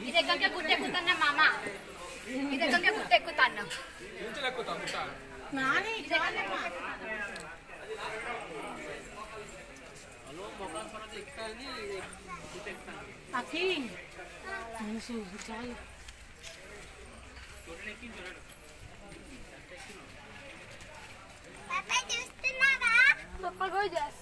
ఇదే గుట్టె కుతన్న మామ ఇదే గుట్టె కుతన్న నాని అఖి నేను చూచాలి చూడలేకి చూడడు Bakal gue jas.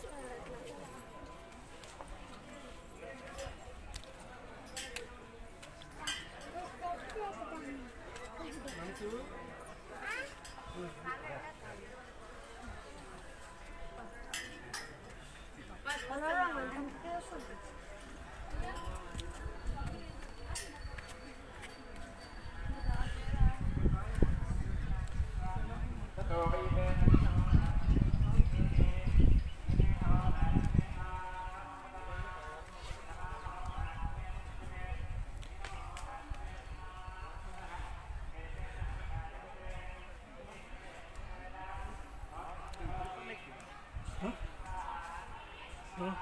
Yeah.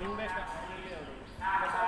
Vem cá.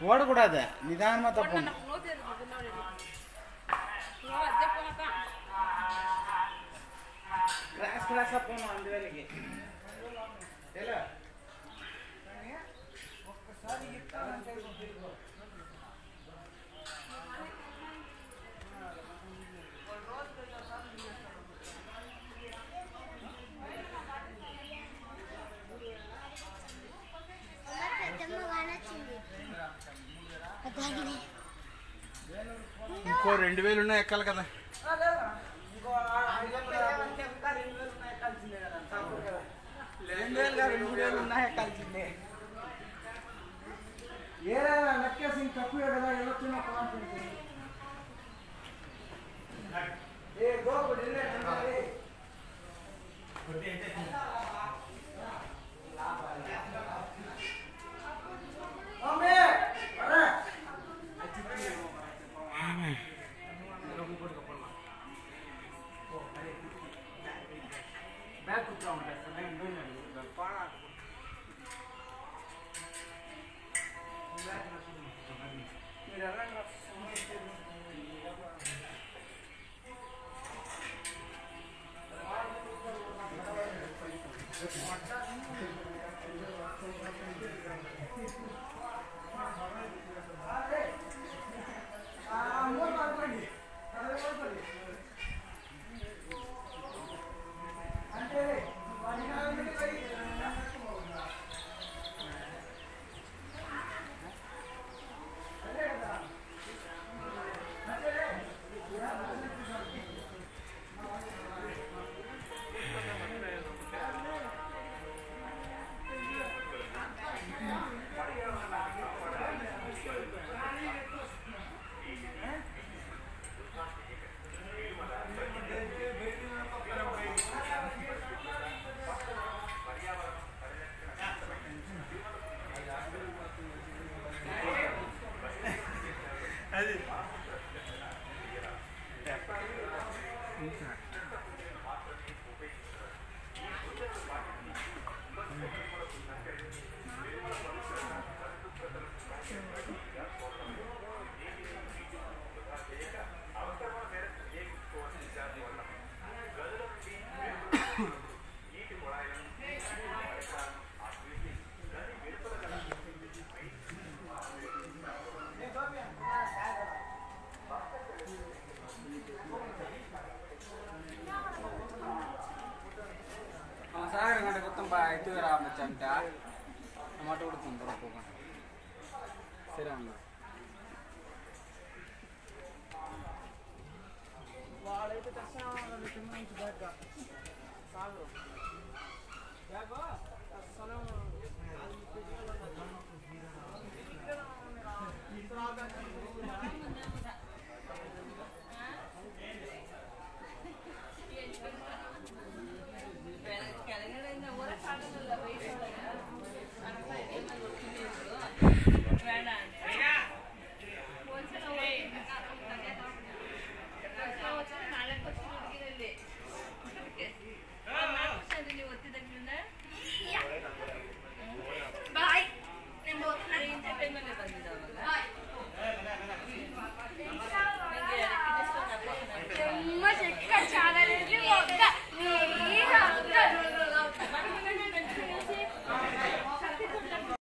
போடக்கூடாது. நிதானமாக தப்பு கிளாஸ் கிளாஸாக போகணும் அந்த வேலைக்கு. இல்லை ఇంకో రెండు వేలు ఉన్నాయి ఎక్కాలి కదా. రెండు రెండు వేలు ఉన్నాయి కలిసిందే ఏదైనా లెక్కేసి ఇంక తక్కువే కదా ఎవరు confidence Mira, rango, no entiendo. Pero యాక్టివ్గా రా మచ్చా అంటే టమాటో కూడా తొందర పోకండి సరే అన్న వాళ్ళైతే దర్శనం కింద నుంచి బ్యాగ్ కాదు బ్యాగ్ అసలు అది